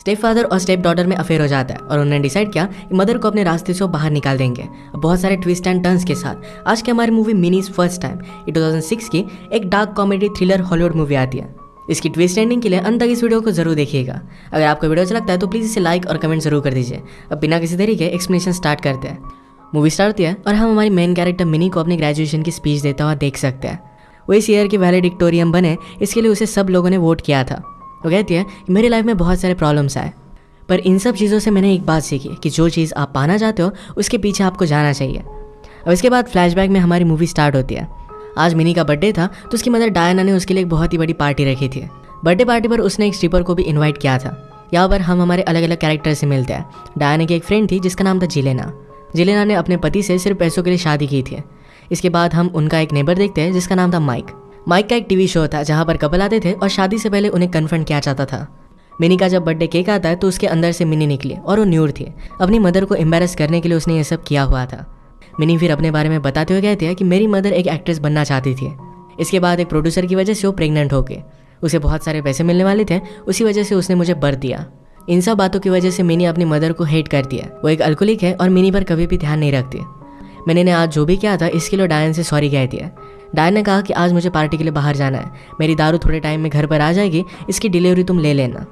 Step father और step daughter में affair हो जाता है और उन्होंने डिसाइड किया कि मदर को अपने रास्ते से बाहर निकाल देंगे। बहुत सारे ट्विस्ट एंड टर्न्स के साथ। आज की हमारी मूवी मिनीज फ़र्स्ट टाइम ये 2006 की एक dark comedy thriller Hollywood movie आती है। इसकी ट्विस्ट एंडिंग के लिए अंत तक इस वीडियो को ज़रूर देखिएगा। अगर आपको वीडियो अच्छा लगता है तो प्लीज़ इसे लाइक और कमेंट ज़रूर कर दीजिए। अब बिना किसी तरीके एक्सप्लेनेशन स्टार्ट करते हैं। मूवी स्टार्ट होती है और हम हमारी मेन कैरेक्टर मिनी को अपनी ग्रेजुएशन की स्पीच देता हुआ देख सकते हैं। वो इस ईयर की वैलेडिक्टोरियम बने, इसके लिए उसे सब लोगों ने वोट किया था। वो कहती है कि मेरी लाइफ में बहुत सारे प्रॉब्लम्स आए। पर इन सब चीज़ों से मैंने एक बात सीखी कि जो चीज़ आप पाना चाहते हो, उसके पीछे आपको जाना चाहिए। अब इसके बाद फ्लैशबैक में हमारी मूवी स्टार्ट होती है। आज मिनी का बर्थडे था तो उसकी मदर डायना ने उसके लिए एक बहुत ही बड़ी पार्टी रखी थी। बर्थडे पार्टी पर उसने एक स्ट्रीपर को भी इन्वाइट किया था। यहाँ पर हम हमारे अलग अलग कैरेक्टर से मिलते हैं। डायना की एक फ्रेंड थी, जिसका नाम था जिलेना। जिलेना ने अपने पति से सिर्फ़ पैसों के लिए शादी की थी। इसके बाद हम उनका एक नेबर देखते हैं, जिसका नाम था माइक। माइक का एक टीवी शो था जहाँ पर कपल आते थे और शादी से पहले उन्हें कन्फर्म किया जाता था। मिनी का जब बर्थडे केक आता है तो उसके अंदर से मिनी निकली और वो न्यूर थी। अपनी मदर को एम्बेरस करने के लिए उसने ये सब किया हुआ था। मिनी फिर अपने बारे में बताते हुए कहते हैं कि मेरी मदर एक एक्ट्रेस बनना चाहती थी। इसके बाद एक प्रोड्यूसर की वजह से वो प्रेग्नेंट हो गए। उसे बहुत सारे पैसे मिलने वाले थे, उसी वजह से उसने मुझे बर्थ दिया। इन सब बातों की वजह से मिनी अपनी मदर को हेट कर दिया वो एक अल्कोलिक है और मिनी पर कभी भी ध्यान नहीं रखती। मैंने ने आज जो भी किया था, इसके लिए डायन से सॉरी कह है। डायन ने कहा कि आज मुझे पार्टी के लिए बाहर जाना है। मेरी दारू थोड़े टाइम में घर पर आ जाएगी, इसकी डिलीवरी तुम ले लेना।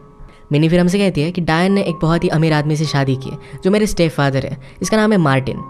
मिनी फिर हमसे कहती है कि डायन ने एक बहुत ही अमीर आदमी से शादी की जो मेरे स्टेप फादर है। इसका नाम है मार्टिन।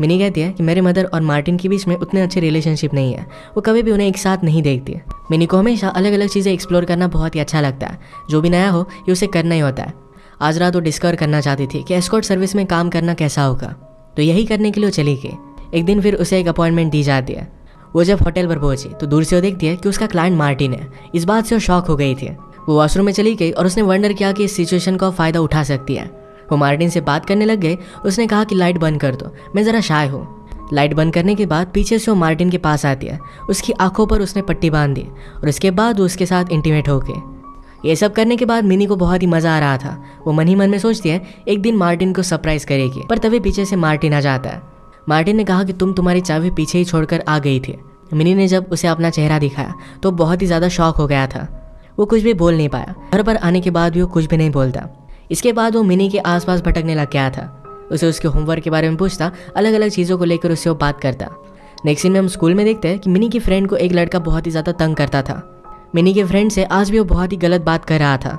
मिनी कहती है कि मेरे मदर और मार्टिन के बीच में उतने अच्छे रिलेशनशिप नहीं है, वो कभी भी उन्हें एक साथ नहीं देखती है। मिनी को हमेशा अलग अलग चीज़ें एक्सप्लोर करना बहुत ही अच्छा लगता है। जो भी नया हो, ये उसे करना ही होता है। आज रात वो डिस्कवर करना चाहती थी कि एस्कॉट सर्विस में काम करना कैसा होगा। तो यही करने के लिए वो चली गई। एक दिन फिर उसे एक अपॉइंटमेंट दी जाती है। वो जब होटल पर पहुँची तो दूर से वो देखती है कि उसका क्लाइंट मार्टिन है। इस बात से वो शॉक हो गई थी। वो वॉशरूम में चली गई और उसने वंडर किया कि इस सिचुएशन का फ़ायदा उठा सकती है। वो मार्टिन से बात करने लग गए। उसने कहा कि लाइट बंद कर दो, मैं ज़रा शाय हूँ। लाइट बंद करने के बाद पीछे से वो मार्टिन के पास आती है। उसकी आँखों पर उसने पट्टी बाँध दी और उसके बाद वो उसके साथ इंटीमेट हो गए। ये सब करने के बाद मिनी को बहुत ही मज़ा आ रहा था। वो मन ही मन में सोचती है, एक दिन मार्टिन को सरप्राइज़ करेगी, पर तभी पीछे से मार्टिन आ जाता है। मार्टिन ने कहा कि तुम तुम्हारी चाबी पीछे ही छोड़कर आ गई थी। मिनी ने जब उसे अपना चेहरा दिखाया तो बहुत ही ज़्यादा शौक हो गया था। वो कुछ भी बोल नहीं पाया। घर पर आने के बाद भी वो कुछ भी नहीं बोलता। इसके बाद वो मिनी के आसपास भटकने लग गया था। उसे उसके होमवर्क के बारे में पूछता अलग अलग चीज़ों को लेकर उससे वो बात करता। नेक्स्ट में हम स्कूल में देखते हैं कि मिनी की फ्रेंड को एक लड़का बहुत ही ज़्यादा तंग करता था। मिनी के फ्रेंड से आज भी वो बहुत ही गलत बात कर रहा था।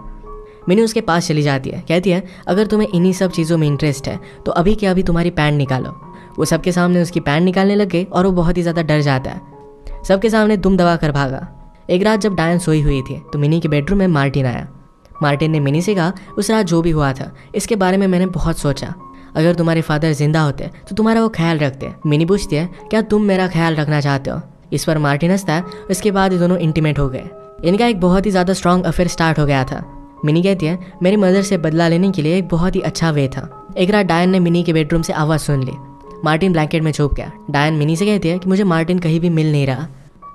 मिनी उसके पास चली जाती है, कहती है, अगर तुम्हें इन्हीं सब चीज़ों में इंटरेस्ट है तो अभी के अभी तुम्हारी पैंट निकालो। वो सबके सामने उसकी पैंट निकालने लग और वो बहुत ही ज़्यादा डर जाता है। सबके सामने दुम दबा कर भागा। एक रात जब डायन सोई हुई थी तो मिनी के बेडरूम में मार्टिन आया। मार्टिन ने मिनी से कहा, उस रात जो भी हुआ था, इसके बारे में मैंने बहुत सोचा। अगर तुम्हारे फादर ज़िंदा होते तो तुम्हारा वो ख्याल रखते। मिनी पूछती है, क्या तुम मेरा ख्याल रखना चाहते हो? इस पर मार्टिन हंसता है उसके बाद ये दोनों इंटीमेट हो गए। इनका एक बहुत ही ज़्यादा स्ट्रॉन्ग अफेयर स्टार्ट हो गया था। मिनी कहती है, मेरी मदर से बदला लेने के लिए एक बहुत ही अच्छा वे था। एक रात डायन ने मिनी के बेडरूम से आवाज़ सुन ली। मार्टिन ब्लैंकेट में छुप गया। डायन मिनी से कहती है कि मुझे मार्टिन कहीं भी मिल नहीं रहा।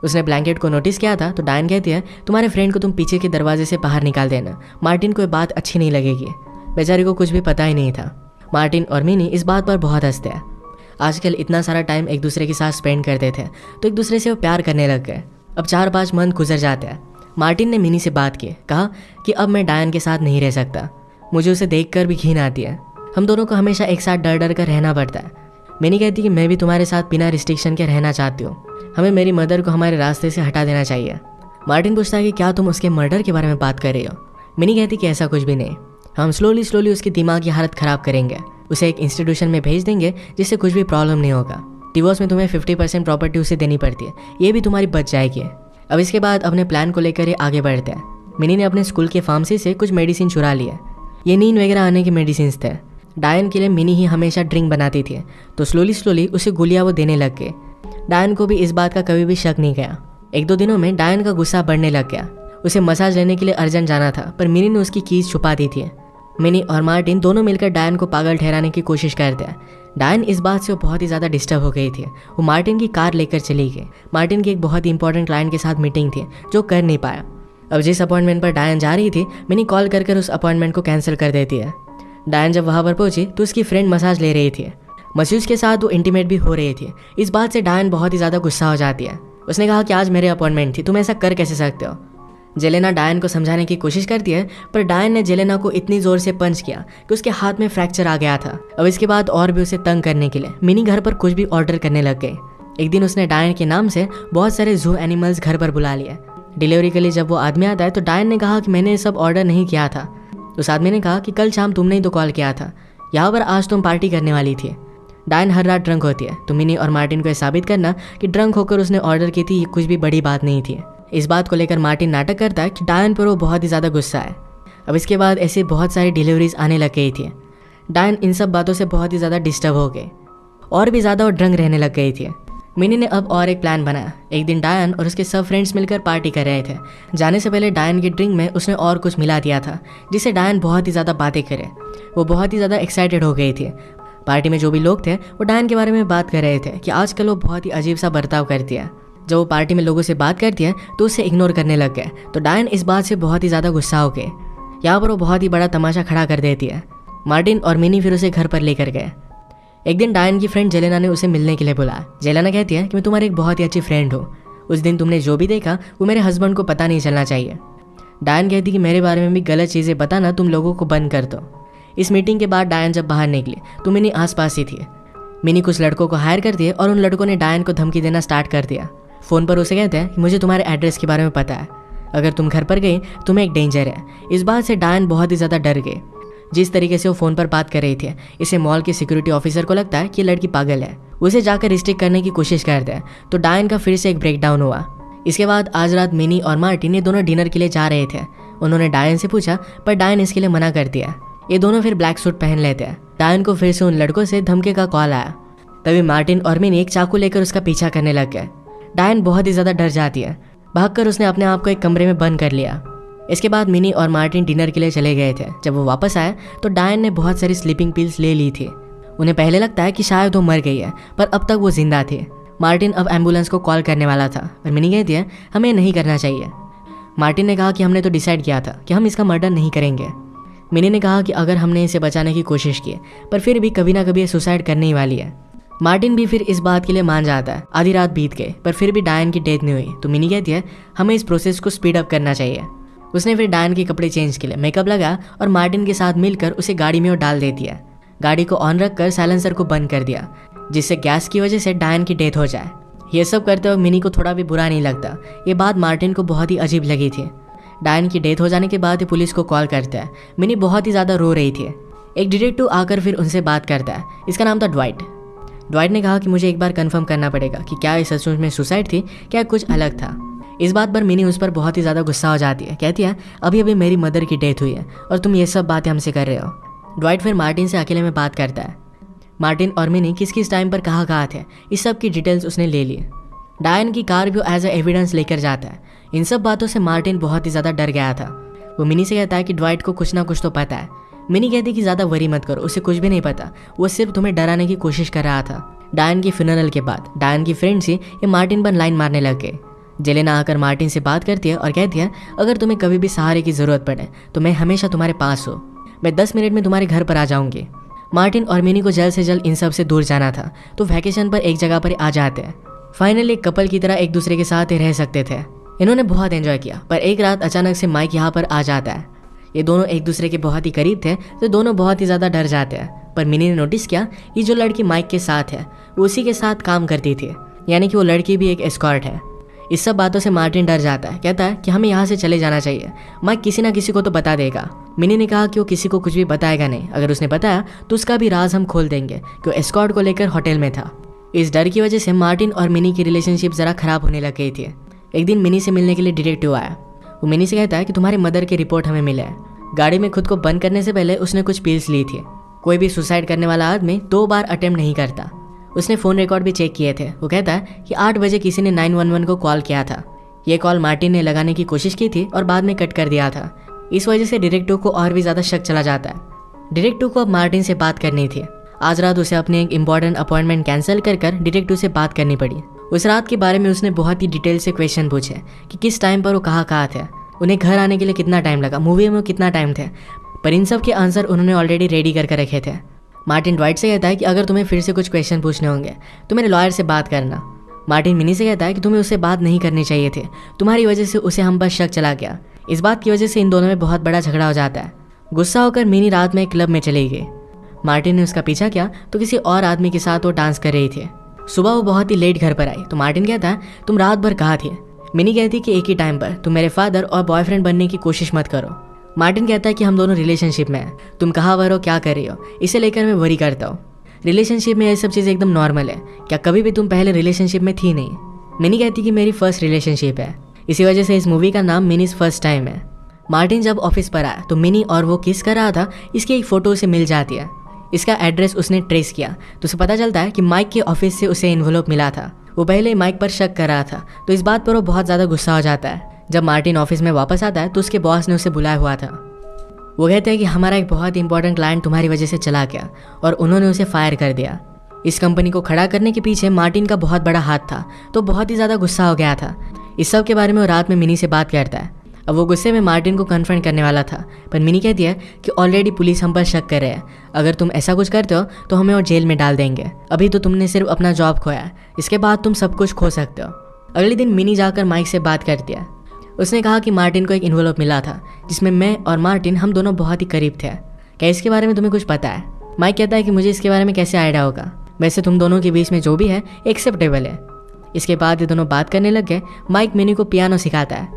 उसने ब्लैंकेट को नोटिस किया था तो डायन कहती है, तुम्हारे फ्रेंड को तुम पीछे के दरवाजे से बाहर निकाल देना। मार्टिन को ये बात अच्छी नहीं लगेगी। बेचारी को कुछ भी पता ही नहीं था। मार्टिन और मिनी इस बात पर बहुत हँसते हैं। आजकल इतना सारा टाइम एक दूसरे के साथ स्पेंड करते थे तो एक दूसरे से वो प्यार करने लग गए। अब चार पाँच मंथ गुजर जाते हैं। मार्टिन ने मिनी से बात की, कहा कि अब मैं डायन के साथ नहीं रह सकता। मुझे उसे देख कर भी घिन आती है। हम दोनों को हमेशा एक साथ डर डर कर रहना पड़ता है। मिनी कहती कि मैं भी तुम्हारे साथ बिना रिस्ट्रिक्शन के रहना चाहती हूँ। हमें मेरी मदर को हमारे रास्ते से हटा देना चाहिए। मार्टिन पूछता है कि क्या तुम उसके मर्डर के बारे में बात कर रही हो? मिनी कहती कि ऐसा कुछ भी नहीं। हम स्लोली स्लोली उसकी दिमाग की हालत ख़राब करेंगे। उसे एक इंस्टीट्यूशन में भेज देंगे, जिससे कुछ भी प्रॉब्लम नहीं होगा। डिवोर्स में तुम्हें फिफ्टी परसेंट प्रॉपर्टी उसे देनी पड़ती है। ये भी तुम्हारी बच जाएगी। अब इसके बाद अपने प्लान को लेकर ये आगे बढ़ते हैं। मिनी ने अपने स्कूल के फार्मेसी से कुछ मेडिसिन चुरा लिए। ये नींद वगैरह आने के मेडिसिन थे। डायन के लिए मिनी ही हमेशा ड्रिंक बनाती थी तो स्लोली स्लोली उसे गोलियाँ वो देने लग गए। डायन को भी इस बात का कभी भी शक नहीं गया। एक दो दिनों में डायन का गुस्सा बढ़ने लग गया। उसे मसाज लेने के लिए अर्जेंट जाना था, पर मिनी ने उसकी कीज छुपा दी थी। मिनी और मार्टिन दोनों मिलकर डायन को पागल ठहराने की कोशिश करते हैं। डायन इस बात से वो बहुत ही ज़्यादा डिस्टर्ब हो गई थी। वो मार्टिन की कार लेकर चली गई। मार्टिन की एक बहुत ही इंपॉर्टेंट क्लाइंट के साथ मीटिंग थी, जो कर नहीं पाया। अब जिस अपॉइंटमेंट पर डायन जा रही थी, मिनी कॉल कर उस अपॉइंटमेंट को कैंसिल कर देती है। डायन जब वहाँ पर पहुँची तो उसकी फ्रेंड मसाज ले रही थी। मसूस के साथ वो इंटीमेट भी हो रही थी। इस बात से डायन बहुत ही ज़्यादा गुस्सा हो जाती है। उसने कहा कि आज मेरे अपॉइंटमेंट थी, तुम ऐसा कर कैसे सकते हो? जेलेना डायन को समझाने की कोशिश करती है, पर डायन ने जेलेना को इतनी ज़ोर से पंच किया कि उसके हाथ में फ्रैक्चर आ गया था। अब इसके बाद और भी उसे तंग करने के लिए मिनी घर पर कुछ भी ऑर्डर करने लग गए एक दिन उसने डायन के नाम से बहुत सारे जू एनिमल्स घर पर बुला लिए। डिलीवरी के लिए जब वो आदमी आता है तो डायन ने कहा कि मैंने ये सब ऑर्डर नहीं किया था। उस आदमी ने कहा कि कल शाम तुमने ही तो कॉल किया था। यहाँ पर आज तुम पार्टी करने वाली थी। डायन हर रात ड्रंक होती है। तो मिनी और मार्टिन को यह साबित करना कि ड्रंक होकर उसने ऑर्डर की थी, ये कुछ भी बड़ी बात नहीं थी। इस बात को लेकर मार्टिन नाटक करता है कि डायन पर वो बहुत ही ज़्यादा गुस्सा है। अब इसके बाद ऐसे बहुत सारी डिलीवरीज आने लग गई थी। डायन इन सब बातों से बहुत ही ज़्यादा डिस्टर्ब हो गए। और भी ज़्यादा वो ड्रंक रहने लग गई थी। मिनी ने अब और एक प्लान बनाया। एक दिन डायन और उसके सब फ्रेंड्स मिलकर पार्टी कर रहे थे। जाने से पहले डायन की ड्रिंक में उसने और कुछ मिला दिया था, जिससे डायन बहुत ही ज़्यादा बातें करे। वो बहुत ही ज़्यादा एक्साइटेड हो गई थी। पार्टी में जो भी लोग थे, वो डायन के बारे में बात कर रहे थे कि आजकल वो बहुत ही अजीब सा बर्ताव करती है। जब वो पार्टी में लोगों से बात करती है तो उसे इग्नोर करने लग गए। तो डायन इस बात से बहुत ही ज़्यादा गुस्सा हो गए। यहाँ पर वो बहुत ही बड़ा तमाशा खड़ा कर देती है। मार्टिन और मिनी फिर उसे घर पर लेकर गए। एक दिन डायन की फ्रेंड जेलेना ने उसे मिलने के लिए बुलाया। जेलेना कहती है कि मैं तुम्हारी एक बहुत ही अच्छी फ्रेंड हूँ। उस दिन तुमने जो भी देखा, वो मेरे हस्बैंड को पता नहीं चलना चाहिए। डायन कहती कि मेरे बारे में भी गलत चीज़ें बताना तुम लोगों को बंद कर दो। इस मीटिंग के बाद डायन जब बाहर निकली तो मिनी आसपास ही थी। मिनी कुछ लड़कों को हायर कर दिए और उन लड़कों ने डायन को धमकी देना स्टार्ट कर दिया। फ़ोन पर उसे कहते हैं कि मुझे तुम्हारे एड्रेस के बारे में पता है। अगर तुम घर पर गई, तुम्हें एक डेंजर है। इस बात से डायन बहुत ही ज़्यादा डर गए। जिस तरीके से वो फ़ोन पर बात कर रही थी, इसे मॉल के सिक्योरिटी ऑफिसर को लगता है कि लड़की पागल है। उसे जाकर रिस्ट्रिक्ट करने की कोशिश करते हैं तो डायन का फिर से एक ब्रेकडाउन हुआ। इसके बाद आज रात मिनी और मार्टिन ये दोनों डिनर के लिए जा रहे थे। उन्होंने डायन से पूछा, पर डायन इसके लिए मना कर दिया ये दोनों फिर ब्लैक सूट पहन लेते हैं। डायन को फिर से उन लड़कों से धमके का कॉल आया। तभी मार्टिन और मिनी एक चाकू लेकर उसका पीछा करने लग गए। डायन बहुत ही ज़्यादा डर जाती है। भागकर उसने अपने आप को एक कमरे में बंद कर लिया। इसके बाद मिनी और मार्टिन डिनर के लिए चले गए थे। जब वो वापस आए तो डायन ने बहुत सारी स्लीपिंग पिल्स ले ली थी। उन्हें पहले लगता है कि शायद वो मर गई है, पर अब तक वो ज़िंदा थी। मार्टिन अब एंबुलेंस को कॉल करने वाला था, पर मिनी कहती है, हमें नहीं करना चाहिए। मार्टिन ने कहा कि हमने तो डिसाइड किया था कि हम इसका मर्डर नहीं करेंगे। मिनी ने कहा कि अगर हमने इसे बचाने की कोशिश की, पर फिर भी कभी ना कभी सुसाइड करने ही वाली है। मार्टिन भी फिर इस बात के लिए मान जाता है, आधी रात बीत गए पर फिर भी डायन की डेथ नहीं हुई। तो मिनी कहती है, हमें इस प्रोसेस को स्पीड अप करना चाहिए। उसने फिर डायन के कपड़े चेंज के लिए मेकअप लगा और मार्टिन के साथ मिलकर उसे गाड़ी में डाल दे दिया। गाड़ी को ऑन रखकर साइलेंसर को बंद कर दिया, जिससे गैस की वजह से डायन की डेथ हो जाए। ये सब करते हुए मिनी को थोड़ा भी बुरा नहीं लगता। ये बात मार्टिन को बहुत ही अजीब लगी थी। डायन की डेथ हो जाने के बाद पुलिस को कॉल करता है। मिनी बहुत ही ज़्यादा रो रही थी। एक डिटेक्टिव आकर फिर उनसे बात करता है। इसका नाम था ड्वाइट। ड्वाइट ने कहा कि मुझे एक बार कंफर्म करना पड़ेगा कि क्या इस सचमुच में सुसाइड थी, क्या कुछ अलग था। इस बात पर मिनी उस पर बहुत ही ज़्यादा गुस्सा हो जाती है। कहती है, अभी अभी मेरी मदर की डेथ हुई है और तुम ये सब बातें हमसे कर रहे हो। ड्वाइट फिर मार्टिन से अकेले में बात करता है। मार्टिन और मिनी किस किस टाइम पर कहाँ कहाँ थे, इस सब की डिटेल्स उसने ले ली। डायन की कार भी एज ए एविडेंस लेकर जाता है। इन सब बातों से मार्टिन बहुत ही ज़्यादा डर गया था। वो मिनी से कहता है कि ड्वाइट को कुछ ना कुछ तो पता है। मिनी कहती कि ज़्यादा वरी मत करो, उसे कुछ भी नहीं पता। वो सिर्फ़ तुम्हें डराने की कोशिश कर रहा था। डायन की फिनरल के बाद, डायन की फ्रेंड से, ये मार्टिन पर लाइन मारने लग गए। जेलेना आकर मार्टिन से बात करती है और कहती है, अगर तुम्हें कभी भी सहारे की ज़रूरत पड़े तो मैं हमेशा तुम्हारे पास हूँ। मैं दस मिनट में तुम्हारे घर पर आ जाऊँगी मार्टिन और मिनी को जल्द से जल्द इन सबसे दूर जाना था तो वैकेशन पर एक जगह पर आ जाते हैं। फाइनली एक कपल की तरह एक दूसरे के साथ रह सकते थे। इन्होंने बहुत एंजॉय किया, पर एक रात अचानक से माइक यहाँ पर आ जाता है। ये दोनों एक दूसरे के बहुत ही करीब थे तो दोनों बहुत ही ज़्यादा डर जाते हैं। पर मिनी ने नोटिस किया कि जो लड़की माइक के साथ है, वो उसी के साथ काम करती थी। यानी कि वो लड़की भी एक एस्कॉर्ट है। इस सब बातों से मार्टिन डर जाता है। कहता है कि हमें यहाँ से चले जाना चाहिए। माइक किसी ना किसी को तो बता देगा। मिनी ने कहा कि वो किसी को कुछ भी बताएगा नहीं। अगर उसने बताया तो उसका भी राज हम खोल देंगे, कि वो एस्कॉर्ट को लेकर होटल में था। इस डर की वजह से मार्टिन और मिनी की रिलेशनशिप ज़रा खराब होने लग गई थी। एक दिन मिनी से मिलने के लिए डिटेक्टिव आया। वो मिनी से कहता है कि तुम्हारी मदर की रिपोर्ट हमें मिला गाड़ी में खुद को बंद करने से पहले उसने कुछ पील्स ली थी। कोई भी सुसाइड करने वाला आदमी दो बार अटेम्प्ट नहीं करता। उसने फ़ोन रिकॉर्ड भी चेक किए थे। वो कहता है कि आठ बजे किसी ने नाइन वन वन को कॉल किया था। ये कॉल मार्टिन ने लगाने की कोशिश की थी और बाद में कट कर दिया था। इस वजह से डिरेक्टिव को और भी ज़्यादा शक चला जाता है। डिरेक्टिव को अब मार्टिन से बात करनी थी। आज रात उसे अपने एक इंपॉर्टेंट अपॉइंटमेंट कैंसिल कर कर डिटेक्टिव से बात करनी पड़ी। उस रात के बारे में उसने बहुत ही डिटेल से क्वेश्चन पूछे कि किस टाइम पर वो कहाँ कहाँ थे। उन्हें घर आने के लिए कितना टाइम लगा मूवी में कितना टाइम थे। पर इन सब के आंसर उन्होंने ऑलरेडी रेडी करके रखे थे। मार्टिन ड्वाइट से कहता है कि अगर तुम्हें फिर से कुछ क्वेश्चन पूछने होंगे तो मेरे लॉयर से बात करना। मार्टिन मिनी से कहता है कि तुम्हें उससे बात नहीं करनी चाहिए थी। तुम्हारी वजह से उसे हम पर शक चला गया। इस बात की वजह से इन दोनों में बहुत बड़ा झगड़ा हो जाता है। गुस्सा होकर मिनी रात में क्लब में चली गई। मार्टिन ने उसका पीछा किया तो किसी और आदमी के साथ वो डांस कर रही थी। सुबह वो बहुत ही लेट घर पर आई तो मार्टिन कहता है, तुम रात भर कहा थी? मिनी कहती कि एक ही टाइम पर, तुम मेरे फादर और बॉयफ्रेंड बनने की कोशिश मत करो। मार्टिन कहता है कि हम दोनों रिलेशनशिप में हैं। तुम कहाँ वर हो, क्या कर रही हो? इसे लेकर मैं वरी करता हूँ। रिलेशनशिप में ये सब चीज़ें एकदम नॉर्मल है। क्या कभी भी तुम पहले रिलेशनशिप में थी नहीं? मिनी कहती कि मेरी फ़र्स्ट रिलेशनशिप है। इसी वजह से इस मूवी का नाम मिनीज फ़र्स्ट टाइम है। मार्टिन जब ऑफ़िस पर आया तो मिनी और वो किस कर रहा था। इसकी एक फ़ोटो उसे मिल जाती है। इसका एड्रेस उसने ट्रेस किया। तो उसे पता चलता है कि माइक के ऑफ़िस से उसे इन्वोलोप मिला था। वो पहले माइक पर शक कर रहा था। तो इस बात पर वो बहुत ज़्यादा गुस्सा हो जाता है। जब मार्टिन ऑफ़िस में वापस आता है तो उसके बॉस ने उसे बुलाया हुआ था। वो कहते हैं कि हमारा एक बहुत इंपॉर्टेंट क्लाइंट तुम्हारी वजह से चला गया और उन्होंने उसे फायर कर दिया। इस कंपनी को खड़ा करने के पीछे मार्टिन का बहुत बड़ा हाथ था तो बहुत ही ज़्यादा गुस्सा हो गया था। इस सब के बारे में वो रात में मिनी से बात करता है। अब वो गुस्से में मार्टिन को कन्फ्रंट करने वाला था, पर मिनी कहती है कि ऑलरेडी पुलिस हम पर शक कर रहे हैं। अगर तुम ऐसा कुछ करते हो तो हमें और जेल में डाल देंगे। अभी तो तुमने सिर्फ़ अपना जॉब खोया इसके बाद तुम सब कुछ खो सकते हो। अगले दिन मिनी जाकर माइक से बात करती है। उसने कहा कि मार्टिन को एक इन्वॉल्व मिला था, जिसमें मैं और मार्टिन हम दोनों बहुत ही करीब थे। क्या इसके बारे में तुम्हें कुछ पता है? माइक कहता है कि मुझे इसके बारे में कैसे आइडिया होगा। वैसे तुम दोनों के बीच में जो भी है एक्सेप्टेबल है। इसके बाद ये दोनों बात करने लग गए। माइक मिनी को पियानो सिखाता है।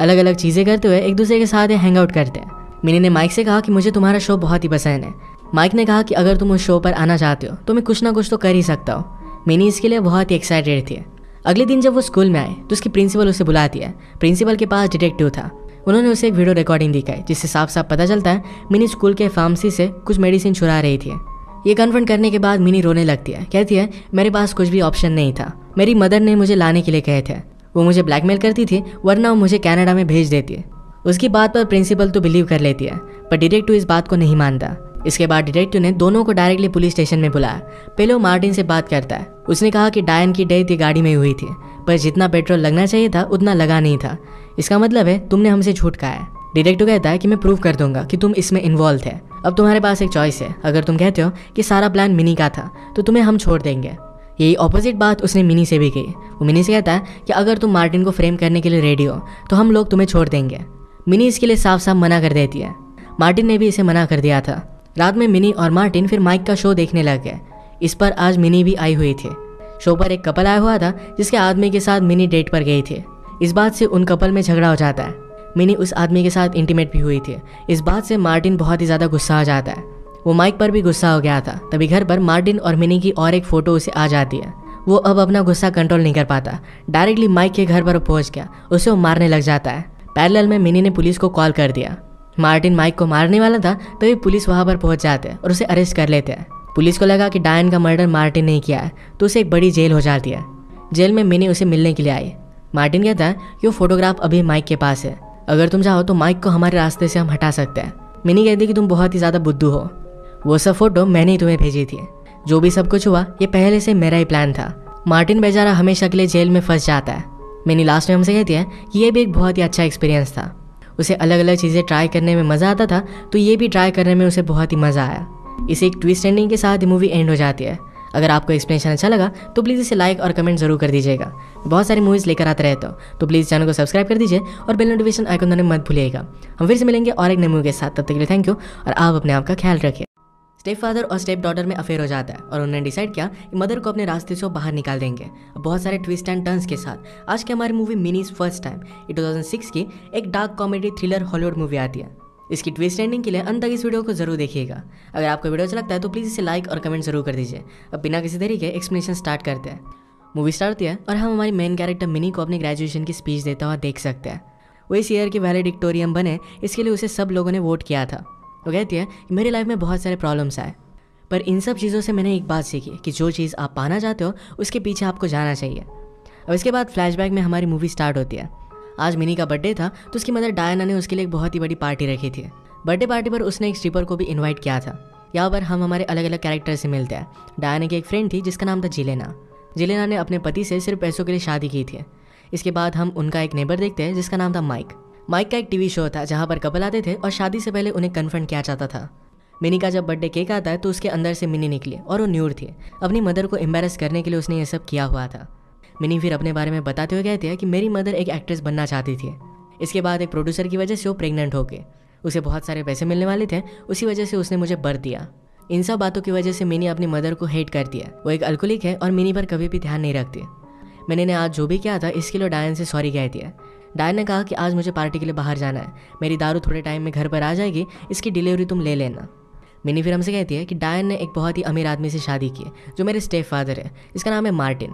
अलग अलग चीज़ें करते हुए एक दूसरे के साथ हैंग आउट करते हैं। मिनी ने माइक से कहा कि मुझे तुम्हारा शो बहुत ही पसंद है। माइक ने कहा कि अगर तुम उस शो पर आना चाहते हो तो मैं कुछ ना कुछ तो कर ही सकता हूँ। मिनी इसके लिए बहुत ही एक्साइटेड थी। अगले दिन जब वो स्कूल में आए तो उसकी प्रिंसिपल उसे बुलाती है प्रिंसिपल के पास डिटेक्टिव था। उन्होंने उसे एक वीडियो रिकॉर्डिंग दिखाई, जिससे साफ़ साफ़ पता चलता है, मिनी स्कूल के फार्मेसी से कुछ मेडिसिन छुरा रही थी। ये कन्फर्म करने के बाद मिनी रोने लगती है कहती है, मेरे पास कुछ भी ऑप्शन नहीं था। मेरी मदर ने मुझे लाने के लिए कहे थे। वो मुझे ब्लैकमेल करती थी, वरना वो मुझे कनाडा में भेज देती। है उसकी बात पर प्रिंसिपल तो बिलीव कर लेती है, पर डिटेक्टिव इस बात को नहीं मानता। इसके बाद डिटेक्टिव ने दोनों को डायरेक्टली पुलिस स्टेशन में बुलाया। पहले वो मार्टिन से बात करता है। उसने कहा कि डायन की डेथ गाड़ी में हुई थी, पर जितना पेट्रोल लगना चाहिए था, उतना लगा नहीं था। इसका मतलब है, तुमने हमसे झूठ कहा है। डिटेक्टिव कहता है कि मैं प्रूव कर दूँगा कि तुम इसमें इन्वॉल्व थे अब तुम्हारे पास एक चॉइस है। अगर तुम कहते हो कि सारा प्लान मिनी का था तो तुम्हें हम छोड़ देंगे। यही ऑपोजिट बात उसने मिनी से भी की वो मिनी से कहता है कि अगर तुम मार्टिन को फ्रेम करने के लिए रेडी हो तो हम लोग तुम्हें छोड़ देंगे। मिनी इसके लिए साफ़ साफ़ मना कर देती है। मार्टिन ने भी इसे मना कर दिया था। रात में मिनी और मार्टिन फिर माइक का शो देखने लग गए। इस पर आज मिनी भी आई हुई थी। शो पर एक कपल आया हुआ था, जिसके आदमी के साथ मिनी डेट पर गई थी। इस बात से उन कपल में झगड़ा हो जाता है। मिनी उस आदमी के साथ इंटीमेट भी हुई थी। इस बात से मार्टिन बहुत ही ज़्यादा गुस्सा आ जाता है। वो माइक पर भी गुस्सा हो गया था। तभी घर पर मार्टिन और मिनी की और एक फ़ोटो उसे आ जाती है। वो अब अपना गुस्सा कंट्रोल नहीं कर पाता। डायरेक्टली माइक के घर पर पहुँच गया। उसे वो मारने लग जाता है। पैरेलल में मिनी ने पुलिस को कॉल कर दिया। मार्टिन माइक को मारने वाला था, तभी पुलिस वहाँ पर पहुँच जाते हैं और उसे अरेस्ट कर लेते हैं। पुलिस को लगा कि डायन का मर्डर मार्टिन ने किया है तो उसे एक बड़ी जेल हो जाती है। जेल में मिनी उसे मिलने के लिए आई। मार्टिन कहता है कि वो फोटोग्राफ अभी माइक के पास है। अगर तुम चाहो तो माइक को हमारे रास्ते से हम हटा सकते हैं मिनी कहती कि तुम बहुत ही ज़्यादा बुद्धू हो। वो सब फ़ोटो मैंने ही तुम्हें भेजी थी। जो भी सब कुछ हुआ, ये पहले से मेरा ही प्लान था। मार्टिन बेचारा हमेशा के लिए जेल में फंस जाता है। मिनी लास्ट में हमसे कहती है कि ये भी एक बहुत ही अच्छा एक्सपीरियंस था। उसे अलग अलग चीज़ें ट्राई करने में मज़ा आता था तो ये भी ट्राई करने में उसे बहुत ही मज़ा आया। इसे एक ट्विस्ट एंडिंग के साथ मूवी एंड हो जाती है। अगर आपको एक्सप्लेनेशन अच्छा लगा तो प्लीज़ इसे लाइक और कमेंट ज़रूर कर दीजिएगा। बहुत सारी मूवीज़ लेकर आते रहते हो तो प्लीज़ चैनल को सब्सक्राइब कर दीजिए और बेल नोटिफिकेशन आइकन मत भूलिएगा। हम फिर से मिलेंगे और एक नई मूवी के साथ। तब तक के लिए थैंक यू और आप अपने आप का ख्याल रखिए। स्टेप फादर और स्टेप डॉटर में अफेयर हो जाता है और उन्होंने डिसाइड किया कि मदर को अपने रास्ते से बाहर निकाल देंगे। बहुत सारे ट्विस्ट एंड टर्न्स के साथ। आज की हमारी मूवी मिनीज फ़र्स्ट टाइम ये 2006 की एक dark comedy thriller Hollywood movie आती है। इसकी ट्विस्ट एंडिंग के लिए अंत तक इस वीडियो को ज़रूर देखिएगा। अगर आपको वीडियो अच्छा लगता है तो प्लीज़ इसे लाइक और कमेंट ज़रूर कर दीजिए। अब बिना किसी तरीके एक्सप्लेनेशन स्टार्ट करते हैं। मूवी स्टार्ट होती है और हम हमारी मेन कैरेक्टर मिनी को अपनी ग्रेजुएशन की स्पीच देता हुआ देख सकते हैं। वो इस ईयर की वैलिडिक्टोरियम बने, इसके लिए उसे सब लोगों ने वोट किया था। वो कहती है कि मेरी लाइफ में बहुत सारे प्रॉब्लम्स आए, पर इन सब चीज़ों से मैंने एक बात सीखी कि जो चीज़ आप पाना चाहते हो, उसके पीछे आपको जाना चाहिए। अब इसके बाद फ्लैशबैक में हमारी मूवी स्टार्ट होती है। आज मिनी का बर्थडे था तो उसकी मदर डायना ने उसके लिए एक बहुत ही बड़ी पार्टी रखी थी। बर्थडे पार्टी पर उसने एक स्ट्रीपर को भी इन्वाइट किया था। यहाँ पर हम हमारे अलग अलग कैरेक्टर से मिलते हैं। डायना की एक फ्रेंड थी, जिसका नाम था जिलेना जिलेना ने अपने पति से सिर्फ़ पैसों के लिए शादी की थी। इसके बाद हम उनका एक नेबर देखते हैं, जिसका नाम था माइक माइक का एक टीवी शो था जहाँ पर कपल आते थे और शादी से पहले उन्हें कन्फर्म किया जाता था। मिनी का जब बर्थडे केक आता है तो उसके अंदर से मिनी निकली और वो न्यूर थी। अपनी मदर को एम्बेरस करने के लिए उसने ये सब किया हुआ था। मिनी फिर अपने बारे में बताते हुए कहती है कि मेरी मदर एक एक्ट्रेस बनना चाहती थी। इसके बाद एक प्रोड्यूसर की वजह से वो प्रेग्नेंट हो गए उसे बहुत सारे पैसे मिलने वाले थे, उसी वजह से उसने मुझे बर दिया। इन सब बातों की वजह से मिनी अपनी मदर को हेट कर दिया वो एक अल्कोलिक है और मिनी पर कभी भी ध्यान नहीं रखती। मैंने ने आज जो भी किया था, इसके लिए डायन से सॉरी कह दिया डायन ने कहा कि आज मुझे पार्टी के लिए बाहर जाना है। मेरी दारू थोड़े टाइम में घर पर आ जाएगी, इसकी डिलीवरी तुम ले लेना। मिनी फिर हमसे कहती है कि डायन ने एक बहुत ही अमीर आदमी से शादी की है, जो मेरे स्टेप फादर है। इसका नाम है मार्टिन।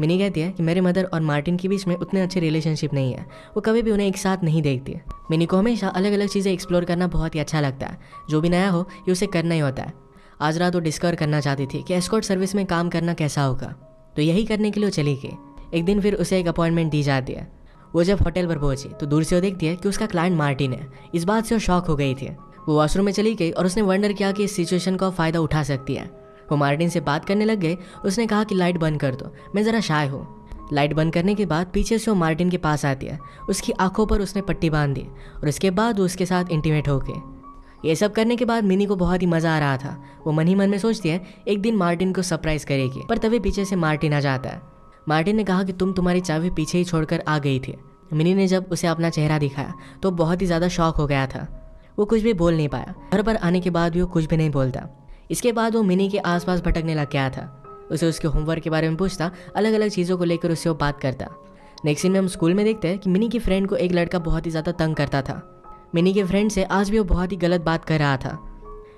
मिनी कहती है कि मेरे मदर और मार्टिन के बीच में उतने अच्छे रिलेशनशिप नहीं है, वो कभी भी उन्हें एक साथ नहीं देखती है। मिनी को हमेशा अलग अलग चीज़ें एक्सप्लोर करना बहुत ही अच्छा लगता है। जो भी नया हो, ये उसे करना ही होता है। आज रात वो डिस्कवर करना चाहती थी कि एस्कॉट सर्विस में काम करना कैसा होगा। तो यही करने के लिए वो चली गई। एक दिन फिर उसे एक अपॉइंटमेंट दी जाती है। वो जब होटल पर पहुँची तो दूर से वो देखती है कि उसका क्लाइंट मार्टिन है। इस बात से वो शॉक हो गई थी। वो वॉशरूम में चली गई और उसने वंडर किया कि इस सिचुएशन का फ़ायदा उठा सकती है। वो मार्टिन से बात करने लग गए उसने कहा कि लाइट बंद कर दो। मैं ज़रा शाय हूँ। लाइट बंद करने के बाद पीछे से वो मार्टिन के पास आती है। उसकी आँखों पर उसने पट्टी बाँध दी और उसके बाद वो उसके साथ इंटीमेट हो गए ये सब करने के बाद मिनी को बहुत ही मज़ा आ रहा था। वो मन ही मन में सोचती है, एक दिन मार्टिन को सरप्राइज़ करेगी, पर तभी पीछे से मार्टिन आ जाता है। मार्टिन ने कहा कि तुम तुम्हारी चाबी पीछे ही छोड़कर आ गई थी। मिनी ने जब उसे अपना चेहरा दिखाया तो बहुत ही ज़्यादा शौक हो गया था। वो कुछ भी बोल नहीं पाया। घर पर आने के बाद भी वो कुछ भी नहीं बोलता। इसके बाद वो मिनी के आसपास भटकने लग गया था। उसे उसके होमवर्क के बारे में पूछता अलग अलग चीज़ों को लेकर उससे वो बात करता। नेक्स्ट सीन में हम स्कूल में देखते हैं कि मिनी की फ्रेंड को एक लड़का बहुत ही ज़्यादा तंग करता था। मिनी के फ्रेंड से आज भी वो बहुत ही गलत बात कर रहा था।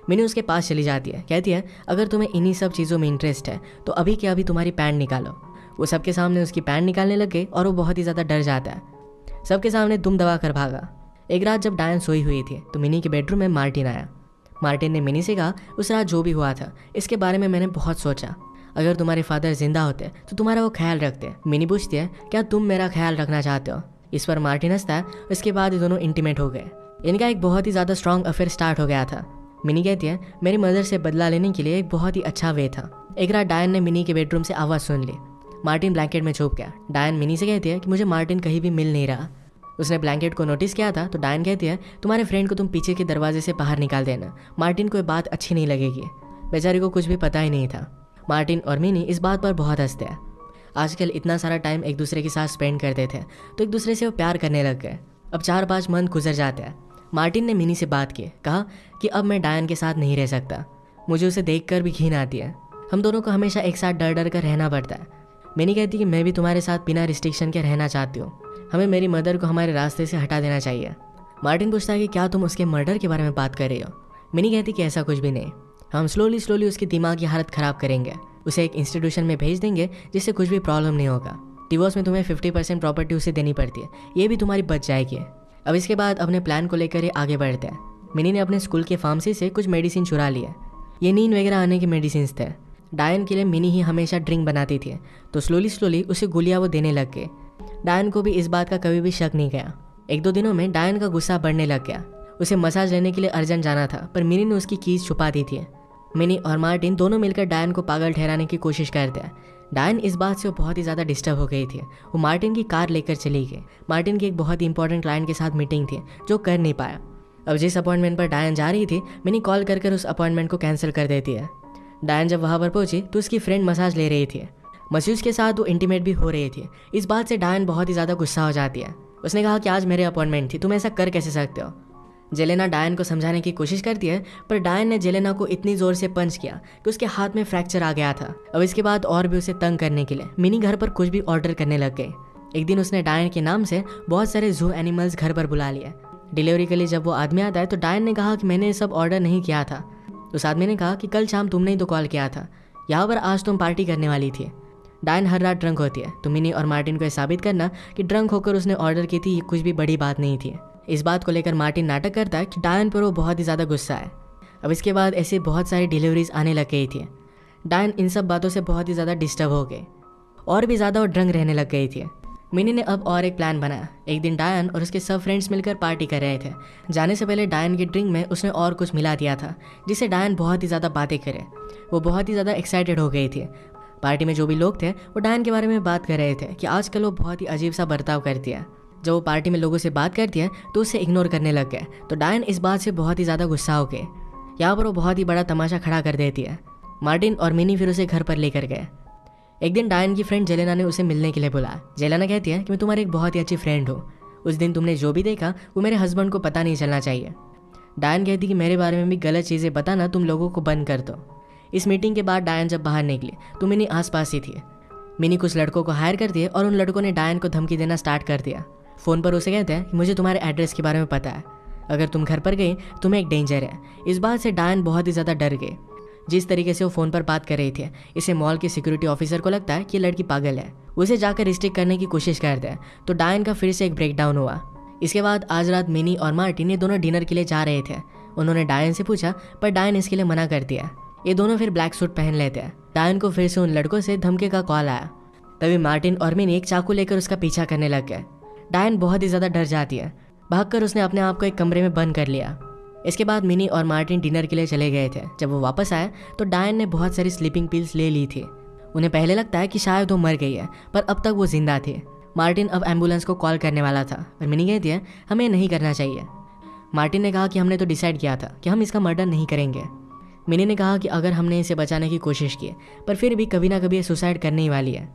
मिनी उसके पास चली जाती है। कहती है, अगर तुम्हें इन्हीं सब चीज़ों में इंटरेस्ट है तो अभी के अभी तुम्हारी पैंट निकालो। वो सबके सामने उसकी पैंट निकालने लग गए और वो बहुत ही ज़्यादा डर जाता है। सबके सामने दुम दबा कर भागा। एक रात जब डायन सोई हुई थी तो मिनी के बेडरूम में मार्टिन आया। मार्टिन ने मिनी से कहा, उस रात जो भी हुआ था, इसके बारे में मैंने बहुत सोचा। अगर तुम्हारे फादर ज़िंदा होते तो तुम्हारा वो ख्याल रखते। मिनी पूछती है, क्या तुम मेरा ख्याल रखना चाहते हो? इस पर मार्टिन हंसता है, उसके बाद ये दोनों इंटीमेट हो गए। इनका एक बहुत ही ज़्यादा स्ट्रॉन्ग अफेयर स्टार्ट हो गया था। मिनी कहती है, मेरी मदर से बदला लेने के लिए एक बहुत ही अच्छा वे था। एक रात डायन ने मिनी के बेडरूम से आवाज़ सुन ली। मार्टिन ब्लैंकेट में छुप गया। डायन मिनी से कहती है कि मुझे मार्टिन कहीं भी मिल नहीं रहा। उसने ब्लैंकेट को नोटिस किया था तो डायन कहती है, तुम्हारे फ्रेंड को तुम पीछे के दरवाजे से बाहर निकाल देना। मार्टिन को ये बात अच्छी नहीं लगेगी। बेचारी को कुछ भी पता ही नहीं था। मार्टिन और मिनी इस बात पर बहुत हँसते हैं। आजकल इतना सारा टाइम एक दूसरे के साथ स्पेंड करते थे तो एक दूसरे से वो प्यार करने लग गए। अब चार पाँच मंथ गुजर जाते हैं। मार्टिन ने मिनी से बात की, कहा कि अब मैं डायन के साथ नहीं रह सकता। मुझे उसे देख भी घिन आती है। हम दोनों को हमेशा एक साथ डर डर कर रहना पड़ता है। मिनी कहती कि मैं भी तुम्हारे साथ बिना रिस्ट्रिक्शन के रहना चाहती हूँ। हमें मेरी मदर को हमारे रास्ते से हटा देना चाहिए। मार्टिन पूछता है कि, क्या तुम उसके मर्डर के बारे में बात कर रही हो? मिनी कहती कि ऐसा कुछ भी नहीं। हम स्लोली स्लोली उसकी दिमाग की हालत ख़राब करेंगे। उसे एक इंस्टीट्यूशन में भेज देंगे, जिससे कुछ भी प्रॉब्लम नहीं होगा। डिवोर्स में तुम्हें फिफ्टी परसेंट प्रॉपर्टी उसे देनी पड़ती है। ये भी तुम्हारी बच जाएगी। अब इसके बाद अपने प्लान को लेकर ये आगे बढ़ते हैं। मिनी ने अपने स्कूल के फार्मेसी से कुछ मेडिसिन चुरा लिया ये नींद वगैरह आने के मेडिसिन थे। डायन के लिए मिनी ही हमेशा ड्रिंक बनाती थी तो स्लोली स्लोली उसे गोलियाँ वो देने लग गए। डायन को भी इस बात का कभी भी शक नहीं गया। एक दो दिनों में डायन का गुस्सा बढ़ने लग गया। उसे मसाज लेने के लिए अर्जेंट जाना था, पर मिनी ने उसकी कीज छुपा दी थी। मिनी और मार्टिन दोनों मिलकर डायन को पागल ठहराने की कोशिश करते हैं। डायन इस बात से वो बहुत ही ज़्यादा डिस्टर्ब हो गई थी। वो मार्टिन की कार लेकर चली गई। मार्टिन की एक बहुत ही इंपॉर्टेंट क्लाइंट के साथ मीटिंग थी, जो कर नहीं पाया। अब जिस अपॉइंटमेंट पर डायन जा रही थी मिनी कॉल कर उस अपॉइंटमेंट को कैंसिल कर देती है। डायन जब वहाँ पर पहुँची तो उसकी फ्रेंड मसाज ले रही थी। मसूस के साथ वो इंटीमेट भी हो रही थी। इस बात से डायन बहुत ही ज़्यादा गुस्सा हो जाती है। उसने कहा कि आज मेरे अपॉइंटमेंट थी, तुम ऐसा कर कैसे सकते हो? जेलेना डायन को समझाने की कोशिश करती है, पर डायन ने जेलेना को इतनी ज़ोर से पंच किया कि उसके हाथ में फ्रैक्चर आ गया था। अब इसके बाद और भी उसे तंग करने के लिए मिनी घर पर कुछ भी ऑर्डर करने लग गए एक दिन उसने डायन के नाम से बहुत सारे जू एनिमल्स घर पर बुला लिया डिलीवरी के लिए जब वो आदमी आता है तो डायन ने कहा कि मैंने ये सब ऑर्डर नहीं किया था। उस आदमी ने कहा कि कल शाम तुमने ही तो कॉल किया था। यहाँ पर आज तुम पार्टी करने वाली थी। डायन हर रात ड्रंक होती है। तो मिनी और मार्टिन को यह साबित करना कि ड्रंक होकर उसने ऑर्डर की थी, ये कुछ भी बड़ी बात नहीं थी। इस बात को लेकर मार्टिन नाटक करता है कि डायन पर वो बहुत ही ज़्यादा गुस्सा है। अब इसके बाद ऐसे बहुत सारी डिलीवरीज आने लग गई थी। डायन इन सब बातों से बहुत ही ज़्यादा डिस्टर्ब हो गए। और भी ज़्यादा वो ड्रंक रहने लग गई थी। मिनी ने अब और एक प्लान बनाया एक दिन डायन और उसके सब फ्रेंड्स मिलकर पार्टी कर रहे थे। जाने से पहले डायन की ड्रिंक में उसने और कुछ मिला दिया था, जिससे डायन बहुत ही ज़्यादा बातें करे। वो बहुत ही ज़्यादा एक्साइटेड हो गई थी। पार्टी में जो भी लोग थे, वो डायन के बारे में बात कर रहे थे कि आजकल वो बहुत ही अजीब सा बर्ताव करती है। जब वो पार्टी में लोगों से बात करती है तो उसे इग्नोर करने लग गए। तो डायन इस बात से बहुत ही ज़्यादा गुस्सा हो गए। यहाँ पर वो बहुत ही बड़ा तमाशा खड़ा कर देती है। मार्टिन और मिनी फिर उसे घर पर लेकर गए। एक दिन डायन की फ्रेंड जेलेना ने उसे मिलने के लिए बुलाया जेलेना कहती है कि मैं तुम्हारी एक बहुत ही अच्छी फ्रेंड हूँ। उस दिन तुमने जो भी देखा, वो मेरे हस्बैंड को पता नहीं चलना चाहिए। डायन कहती कि मेरे बारे में भी गलत चीज़ें बताना तुम लोगों को बंद कर दो। इस मीटिंग के बाद डायन जब बाहर निकली तो मिनी आसपास ही थी। मिनी कुछ लड़कों को हायर कर दिए और उन लड़कों ने डायन को धमकी देना स्टार्ट कर दिया। फ़ोन पर उसे कहते हैं कि मुझे तुम्हारे एड्रेस के बारे में पता है। अगर तुम घर पर गई, तुम्हें एक डेंजर है। इस बात से डायन बहुत ही ज़्यादा डर गए। जिस तरीके से वो फ़ोन पर बात कर रही थी, इसे मॉल के सिक्योरिटी ऑफिसर को लगता है कि लड़की पागल है। उसे जाकर रिस्ट्रिक्ट करने की कोशिश करते हैं तो डायन का फिर से एक ब्रेकडाउन हुआ। इसके बाद आज रात मिनी और मार्टिन ये दोनों डिनर के लिए जा रहे थे। उन्होंने डायन से पूछा, पर डायन इसके लिए मना कर दिया ये दोनों फिर ब्लैक सूट पहन लेते हैं। डायन को फिर से उन लड़कों से धमके का कॉल आया। तभी मार्टिन और मिनी एक चाकू लेकर उसका पीछा करने लग गए। डायन बहुत ही ज़्यादा डर जाती है। भागकर उसने अपने आप को एक कमरे में बंद कर लिया। इसके बाद मिनी और मार्टिन डिनर के लिए चले गए थे। जब वो वापस आए तो डायन ने बहुत सारी स्लीपिंग पिल्स ले ली थी। उन्हें पहले लगता है कि शायद वो मर गई है, पर अब तक वो ज़िंदा थी। मार्टिन अब एंबुलेंस को कॉल करने वाला था, पर मिनी कहती है, हमें नहीं करना चाहिए। मार्टिन ने कहा कि हमने तो डिसाइड किया था कि हम इसका मर्डर नहीं करेंगे। मिनी ने कहा कि अगर हमने इसे बचाने की कोशिश की, पर फिर भी कभी ना कभी सुसाइड करने ही वाली है।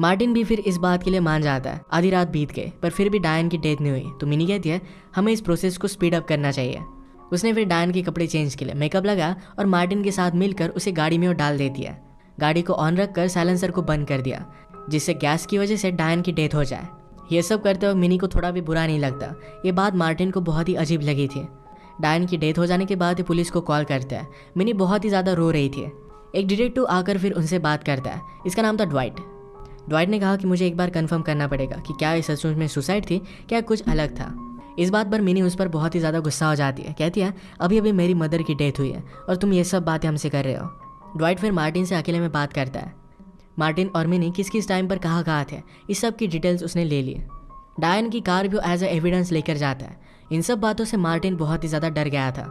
मार्टिन भी फिर इस बात के लिए मान जाता है, आधी रात बीत गए पर फिर भी डायन की डेथ नहीं हुई। तो मिनी कहती है, हमें इस प्रोसेस को स्पीड अप करना चाहिए। उसने फिर डायन के कपड़े चेंज के लिए मेकअप लगा और मार्टिन के साथ मिलकर उसे गाड़ी में डाल दे दिया। गाड़ी को ऑन रखकर साइलेंसर को बंद कर दिया, जिससे गैस की वजह से डायन की डेथ हो जाए। ये सब करते हुए मिनी को थोड़ा भी बुरा नहीं लगता। ये बात मार्टिन को बहुत ही अजीब लगी थी। डायन की डेथ हो जाने के बाद पुलिस को कॉल करता है। मिनी बहुत ही ज़्यादा रो रही थी। एक डिटेक्टिव आकर फिर उनसे बात करता है। इसका नाम था ड्वाइट। ड्वाइट ने कहा कि मुझे एक बार कंफर्म करना पड़ेगा कि क्या इस सचमुच में सुसाइड थी, क्या कुछ अलग था। इस बात पर मिनी उस पर बहुत ही ज़्यादा गुस्सा हो जाती है। कहती है, अभी अभी मेरी मदर की डेथ हुई है और तुम ये सब बातें हमसे कर रहे हो। ड्वाइट फिर मार्टिन से अकेले में बात करता है। मार्टिन और मिनी किस किस टाइम पर कहाँ कहाँ थे? इस सब की डिटेल्स उसने ले ली। डायन की कार भी एज ए एविडेंस लेकर जाता है। इन सब बातों से मार्टिन बहुत ही ज़्यादा डर गया था।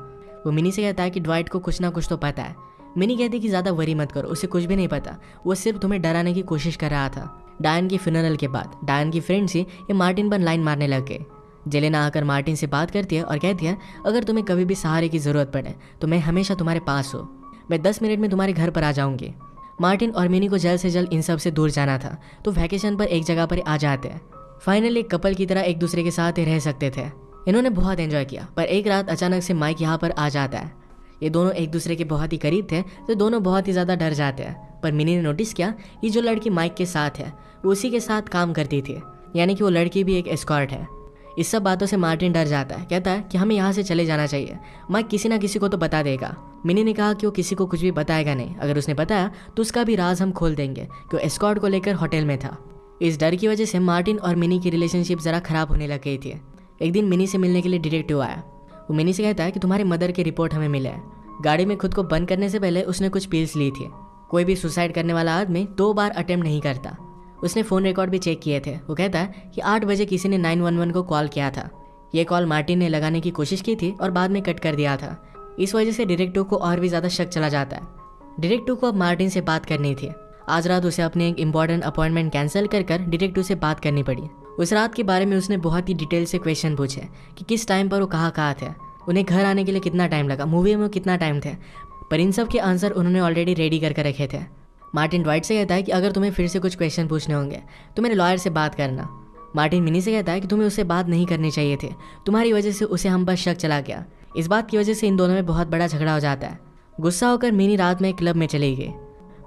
वो मिनी से कहता है कि ड्वाइट को कुछ ना कुछ तो पता है। मिनी कहती कि ज़्यादा वरी मत करो, उसे कुछ भी नहीं पता। वो सिर्फ़ तुम्हें डराने की कोशिश कर रहा था। डायन की फिनरल के बाद डायन की फ्रेंड्स ही ये मार्टिन पर लाइन मारने लग गए। जेलेना आकर मार्टिन से बात करती है और कहती है, अगर तुम्हें कभी भी सहारे की ज़रूरत पड़े तो मैं हमेशा तुम्हारे पास हूँ। मैं दस मिनट में तुम्हारे घर पर आ जाऊँगी मार्टिन और मिनी को जल्द से जल्द इन सबसे दूर जाना था तो वैकेशन पर एक जगह पर आ जाते हैं। फाइनली कपल की तरह एक दूसरे के साथ रह सकते थे। इन्होंने बहुत एंजॉय किया, पर एक रात अचानक से माइक यहाँ पर आ जाता है। ये दोनों एक दूसरे के बहुत ही करीब थे तो दोनों बहुत ही ज़्यादा डर जाते हैं। पर मिनी ने नोटिस किया ये जो लड़की माइक के साथ है, वो उसी के साथ काम करती थी। यानी कि वो लड़की भी एक स्कॉर्ट है। इस सब बातों से मार्टिन डर जाता है। कहता है कि हमें यहाँ से चले जाना चाहिए। माइक किसी ना किसी को तो बता देगा। मिनी ने कहा कि वो किसी को कुछ भी बताएगा नहीं। अगर उसने बताया तो उसका भी राज हम खोल देंगे कि स्कॉट को लेकर होटल में था। इस डर की वजह से मार्टिन और मिनी की रिलेशनशिप ज़रा खराब होने लग गई थी। एक दिन मिनी से मिलने के लिए डिटेक्टिव आया। वो मिनी से कहता है कि तुम्हारी मदर की रिपोर्ट हमें मिला गाड़ी में खुद को बंद करने से पहले उसने कुछ पिल्स ली थी। कोई भी सुसाइड करने वाला आदमी दो बार अटेम्प्ट नहीं करता। उसने फ़ोन रिकॉर्ड भी चेक किए थे। वो कहता है कि आठ बजे किसी ने नाइन वन वन को कॉल किया था। ये कॉल मार्टिन ने लगाने की कोशिश की थी और बाद में कट कर दिया था। इस वजह से डिरेक्टिव को और भी ज़्यादा शक चला जाता है। डिरेक्टिव को अब मार्टिन से बात करनी थी। आज रात उसे अपने एक इंपॉर्टेंट अपॉइंटमेंट कैंसिल कर कर डिटेक्टिव से बात करनी पड़ी। उस रात के बारे में उसने बहुत ही डिटेल से क्वेश्चन पूछे कि किस टाइम पर वो कहाँ कहाँ थे। उन्हें घर आने के लिए कितना टाइम लगा मूवी में कितना टाइम थे। पर इन सब के आंसर उन्होंने ऑलरेडी रेडी करके रखे थे। मार्टिन ड्वाइट से कहता है कि अगर तुम्हें फिर से कुछ क्वेश्चन पूछने होंगे तो मेरे लॉयर से बात करना। मार्टिन मिनी से कहता है कि तुम्हें उससे बात नहीं करनी चाहिए थे। तुम्हारी वजह से उसे हम पर शक चला गया। इस बात की वजह से इन दोनों में बहुत बड़ा झगड़ा हो जाता है। गुस्सा होकर मिनी रात में क्लब में चली गई।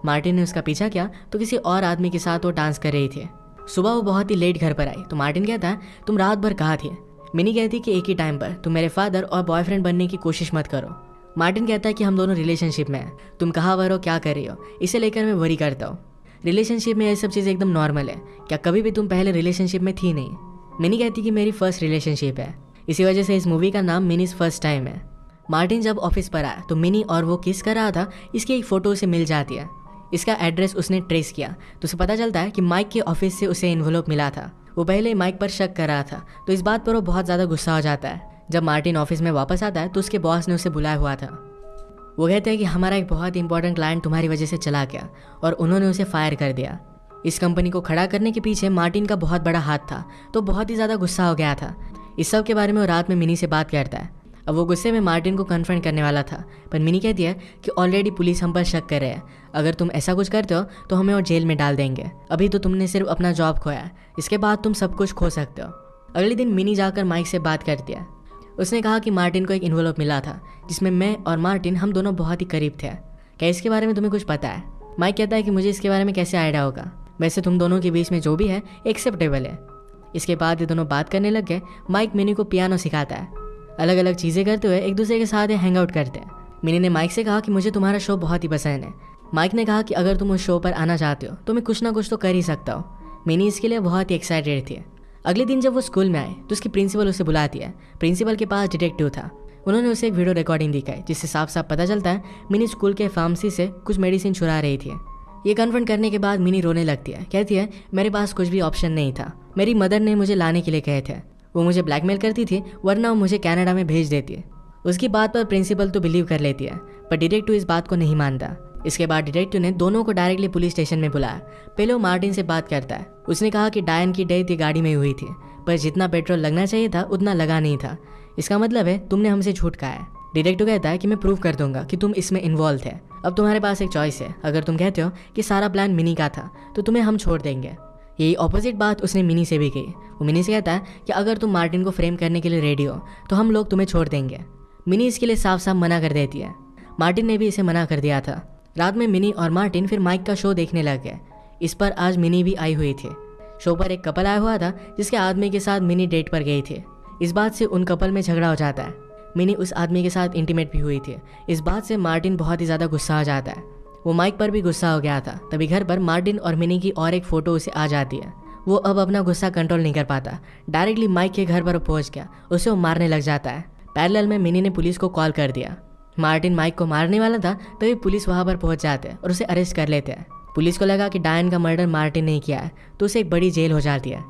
मार्टिन ने उसका पीछा किया तो किसी और आदमी के साथ वो डांस कर रही थी। सुबह वो बहुत ही लेट घर पर आई तो मार्टिन कहता है, तुम रात भर कहा थी? मिनी कहती कि एक ही टाइम पर, तुम मेरे फादर और बॉयफ्रेंड बनने की कोशिश मत करो। मार्टिन कहता है कि हम दोनों रिलेशनशिप में हैं। तुम कहाँ वर हो, क्या कर रही हो? इसे लेकर मैं वरी करता हूँ। रिलेशनशिप में ये सब चीज़ें एकदम नॉर्मल है। क्या कभी भी तुम पहले रिलेशनशिप में थी नहीं? मिनी कहती कि मेरी फ़र्स्ट रिलेशनशिप है। इसी वजह से इस मूवी का नाम मिनीज फ़र्स्ट टाइम है। मार्टिन जब ऑफ़िस पर आया तो मिनी और वो किस कर रहा था। इसकी एक फ़ोटो उसे मिल जाती है। इसका एड्रेस उसने ट्रेस किया। तो उसे पता चलता है कि माइक के ऑफ़िस से उसे इन्वोलोप मिला था। वो पहले माइक पर शक कर रहा था। तो इस बात पर वो बहुत ज़्यादा गुस्सा हो जाता है। जब मार्टिन ऑफ़िस में वापस आता है तो उसके बॉस ने उसे बुलाया हुआ था। वो कहते हैं कि हमारा एक बहुत इंपॉर्टेंट क्लाइंट तुम्हारी वजह से चला गया और उन्होंने उसे फायर कर दिया। इस कंपनी को खड़ा करने के पीछे मार्टिन का बहुत बड़ा हाथ था तो बहुत ही ज़्यादा गुस्सा हो गया था। इस सब के बारे में वो रात में मिनी से बात करता है। अब वो गुस्से में मार्टिन को कन्फ्रंट करने वाला था, पर मिनी कहती है कि ऑलरेडी पुलिस हम पर शक कर रहे हैं। अगर तुम ऐसा कुछ करते हो तो हमें वो जेल में डाल देंगे। अभी तो तुमने सिर्फ़ अपना जॉब खोया इसके बाद तुम सब कुछ खो सकते हो। अगले दिन मिनी जाकर माइक से बात करती है। उसने कहा कि मार्टिन को एक इन्वॉल्व मिला था, जिसमें मैं और मार्टिन हम दोनों बहुत ही करीब थे। क्या इसके बारे में तुम्हें कुछ पता है? माइक कहता है कि मुझे इसके बारे में कैसे आइडिया होगा? वैसे तुम दोनों के बीच में जो भी है एक्सेप्टेबल है। इसके बाद ये दोनों बात करने लग गए। माइक मिनी को पियानो सिखाता है। अलग अलग चीज़ें करते हुए एक दूसरे के साथ हैंग आउट करते हैं। मिनी ने माइक से कहा कि मुझे तुम्हारा शो बहुत ही पसंद है। माइक ने कहा कि अगर तुम उस शो पर आना चाहते हो तो मैं कुछ ना कुछ तो कर ही सकता हूँ। मिनी इसके लिए बहुत ही एक्साइटेड थी। अगले दिन जब वो स्कूल में आए तो उसकी प्रिंसिपल उसे बुलाती है। प्रिंसिपल के पास डिटेक्टिव था। उन्होंने उसे एक वीडियो रिकॉर्डिंग दिखाई जिससे साफ़ साफ़ पता चलता है मिनी स्कूल के फार्मेसी से कुछ मेडिसिन चुरा रही थी। ये कन्फर्ट करने के बाद मिनी रोने लगती है। कहती है, मेरे पास कुछ भी ऑप्शन नहीं था। मेरी मदर ने मुझे लाने के लिए कहे थे। वो मुझे ब्लैकमेल करती थी, वरना वो मुझे कनाडा में भेज देती है। उसकी बात पर प्रिंसिपल तो बिलीव कर लेती है पर डिटेक्टिव इस बात को नहीं मानता। इसके बाद डिटेक्टिव ने दोनों को डायरेक्टली पुलिस स्टेशन में बुलाया। पहले वो मार्टिन से बात करता है। उसने कहा कि डायन की डेथ ये गाड़ी में हुई थी, पर जितना पेट्रोल लगना चाहिए था, उतना लगा नहीं था। इसका मतलब है, तुमने हमसे झूठ कहा है। डिटेक्टिव कहता है कि मैं प्रूव कर दूँगा कि तुम इसमें इन्वॉल्व थे अब तुम्हारे पास एक चॉइस है। अगर तुम कहते हो कि सारा प्लान मिनी का था तो तुम्हें हम छोड़ देंगे। यही ऑपोजिट बात उसने मिनी से भी कही। वो मिनी से कहता है कि अगर तुम मार्टिन को फ्रेम करने के लिए रेडी हो तो हम लोग तुम्हें छोड़ देंगे। मिनी इसके लिए साफ़ साफ़ मना कर देती है। मार्टिन ने भी इसे मना कर दिया था। रात में मिनी और मार्टिन फिर माइक का शो देखने लग गए। इस पर आज मिनी भी आई हुई थी। शो पर एक कपल आया हुआ था, जिसके आदमी के साथ मिनी डेट पर गई थी। इस बात से उन कपल में झगड़ा हो जाता है। मिनी उस आदमी के साथ इंटीमेट भी हुई थी। इस बात से मार्टिन बहुत ही ज़्यादा गुस्सा हो जाता है। वो माइक पर भी गुस्सा हो गया था। तभी घर पर मार्टिन और मिनी की और एक फ़ोटो उसे आ जाती है। वो अब अपना गुस्सा कंट्रोल नहीं कर पाता। डायरेक्टली माइक के घर पर पहुँच गया। उसे वो मारने लग जाता है। पैरेलल में मिनी ने पुलिस को कॉल कर दिया। मार्टिन माइक को मारने वाला था, तभी पुलिस वहाँ पर पहुँच जाते और उसे अरेस्ट कर लेते हैं। पुलिस को लगा कि डायन का मर्डर मार्टिन ने किया है तो उसे एक बड़ी जेल हो जाती है।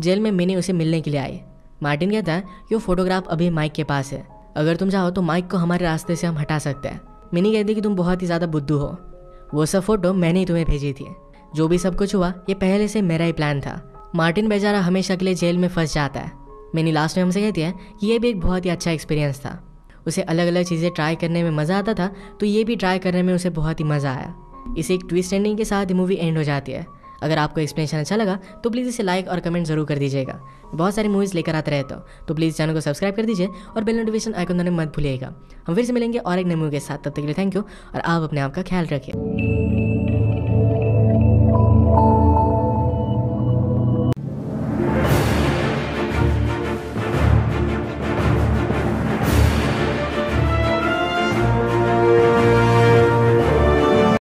जेल में मिनी उसे मिलने के लिए आई। मार्टिन कहता है कि वो फोटोग्राफ अभी माइक के पास है। अगर तुम चाहो तो माइक को हमारे रास्ते से हम हटा सकते हैं। मिनी कहती है कि तुम बहुत ही ज़्यादा बुद्धू हो। वो सब फ़ोटो मैंने ही तुम्हें भेजी थी। जो भी सब कुछ हुआ, ये पहले से मेरा ही प्लान था। मार्टिन बेचारा हमेशा के लिए जेल में फंस जाता है। मिनी लास्ट में हमसे कहती है कि ये भी एक बहुत ही अच्छा एक्सपीरियंस था। उसे अलग अलग चीज़ें ट्राई करने में मज़ा आता था तो ये भी ट्राई करने में उसे बहुत ही मज़ा आया। इसे एक ट्विस्ट एंडिंग के साथ मूवी एंड हो जाती है। अगर आपको एक्सप्लेनेशन अच्छा लगा तो प्लीज़ इसे लाइक और कमेंट ज़रूर कर दीजिएगा। बहुत सारी मूवीज़ लेकर आते रहते हो तो प्लीज़ चैनल को सब्सक्राइब कर दीजिए और बेल नोटिफिकेशन आइकन मत भूलिएगा। हम फिर से मिलेंगे और एक नई मूवी के साथ। तब तक के लिए थैंक यू और आप अपने आप का ख्याल रखिए।